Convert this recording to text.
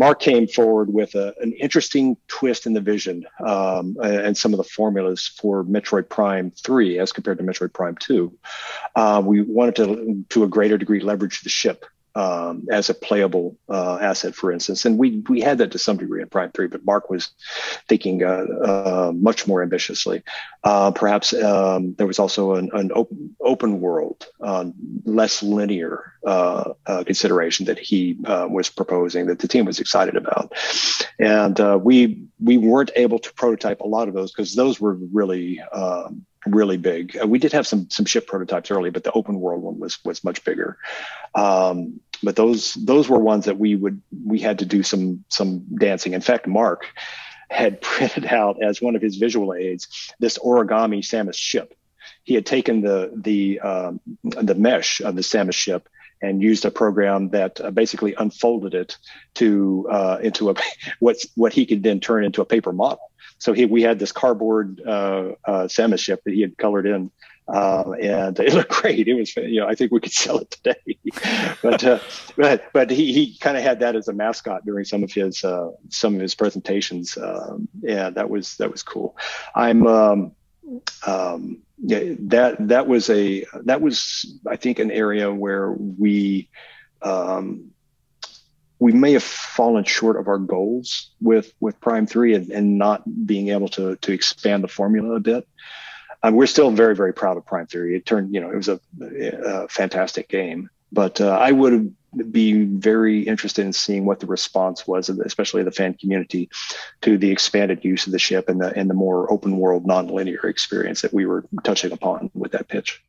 Mark came forward with a, an interesting twist in the vision um, and some of the formulas for Metroid Prime 3 as compared to Metroid Prime 2. Uh, we wanted to, to a greater degree, leverage the ship um, as a playable uh, asset, for instance. And we we had that to some degree in Prime Three, but Mark was thinking uh, uh, much more ambitiously. Uh, perhaps um, there was also an, an open open world, um, less linear uh, uh, consideration that he was proposing that the team was excited about, and we we weren't able to prototype a lot of those because those were really um, really big. Uh, we did have some some ship prototypes early, but the open world one was was much bigger. Um, but those those were ones that we would we had to do some some dancing. In fact, Mark had printed out as one of his visual aids this origami Samus ship. He had taken the the um, the mesh of the Samus ship and used a program that uh, basically unfolded it to uh, into a what what he could then turn into a paper model. So he, we had this cardboard uh, uh, Samus ship that he had colored in, uh, and it looked great. It was, you know, I think we could sell it today. but uh, but but he he kind of had that as a mascot during some of his uh, some of his presentations. Um, yeah, that was that was cool. I'm. Um, um, yeah, that that was a that was I think an area where we um, we may have fallen short of our goals with with Prime Three and, and not being able to to expand the formula a bit. Um, we're still very very proud of Prime Three. It turned you know it was a, a fantastic game, but uh, I would be very interested in seeing what the response was, especially the fan community, to the expanded use of the ship and the and the more open world nonlinear experience that we were touching upon with that pitch.